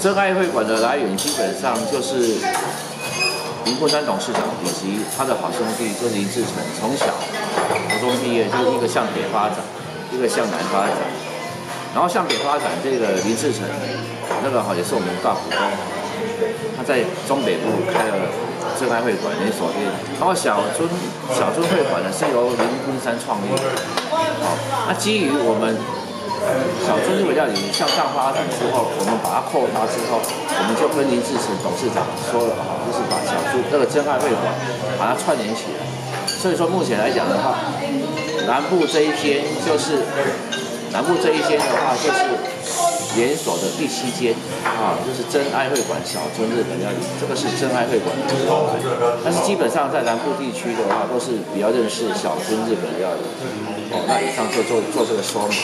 真爱会馆的来源基本上就是林凤山董事长以及他的好兄弟就是林志成，从小高中毕业就一个向北发展，一个向南发展。然后向北发展这个林志成，那个好也是我们大股东，他在中北部开了真爱会馆连锁店。然后小尊小尊会馆呢是由林昆山创立，好，那基于我们。小尊日本料理向上发展之后，我们把它扩大之后，我们就跟林志成董事长说了哈，就是把小猪那个真爱会馆把它串联起来。所以说目前来讲的话，南部这一间就是南部这一间的话就是连锁的第七间啊，就是真爱会馆小尊日本料理，这个是真爱会馆的。但是基本上在南部地区的话，都是比较认识小尊日本料理。哦，那以上就做做这个说明。